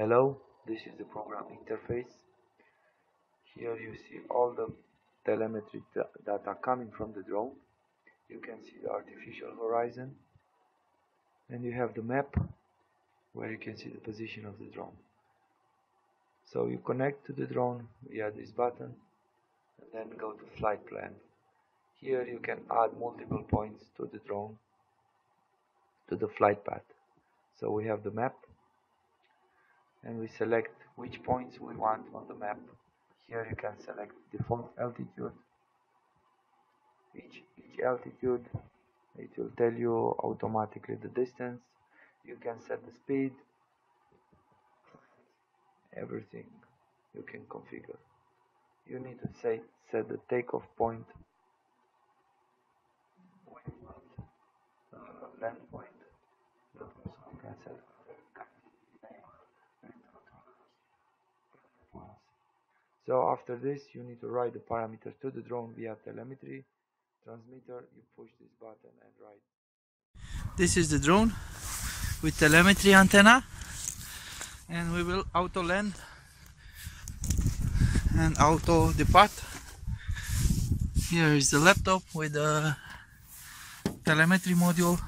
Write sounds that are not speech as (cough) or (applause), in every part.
Hello, this is the program interface. Here you see all the telemetry data coming from the drone. You can see the artificial horizon and you have the map where you can see the position of the drone. So you connect to the drone via this button and then go to flight plan. Here you can add multiple points to the drone to the flight path. So we have the map and we select which points we want on the map. Here you can select default altitude. Each, each altitude it will tell you automatically the distance. You can set the speed. Everything you can configure. You need to say set the takeoff point uh, land point you can set So after this you need to write the parameters to the drone via telemetry transmitter. You push this button and write. This is the drone with telemetry antenna. And we will auto land and auto depart. Here is the laptop with the telemetry module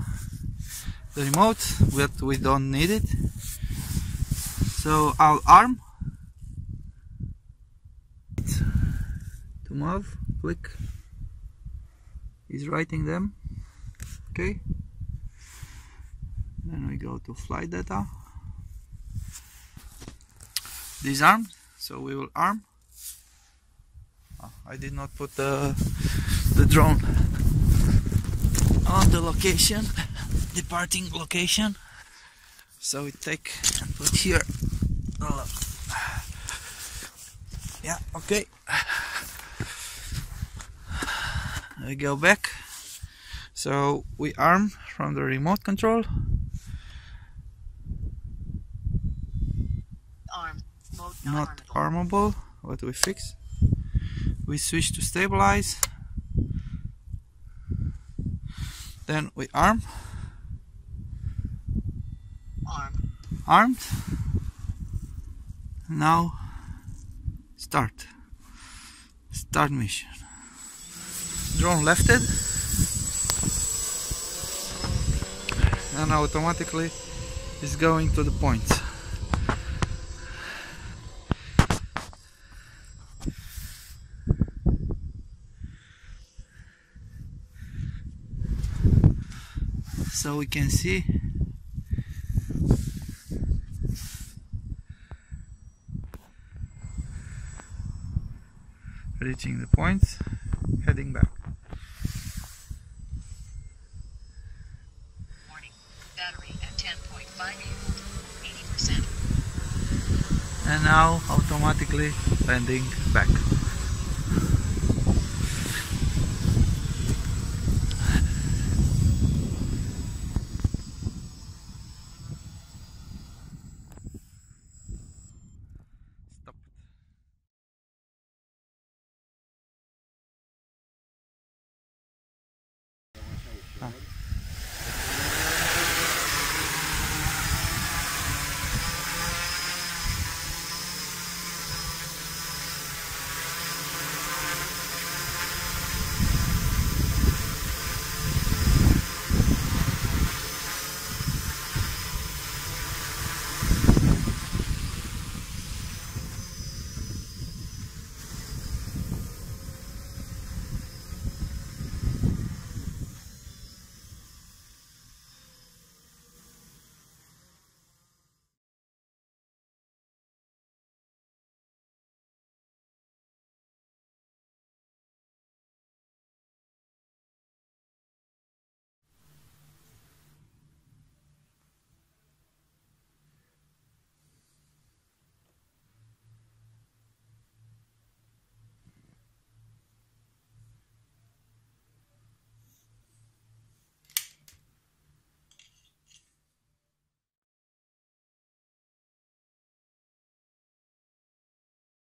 the remote but we don't need it. So I'll arm move click. Is writing them. Okay. Then we go to flight data. Disarm so we will arm. Oh, I did not put the, the drone on the location (laughs) departing location. So we take and put here. Uh, yeah okay I go back. So we arm from the remote control. Arm. Mode not armable. armable what we fix. We switch to stabilize. Then we arm. Arm. Armed. Now start. Start mission drone lefted and automatically is going to the point. So we can see reaching the point heading back now automatically landing back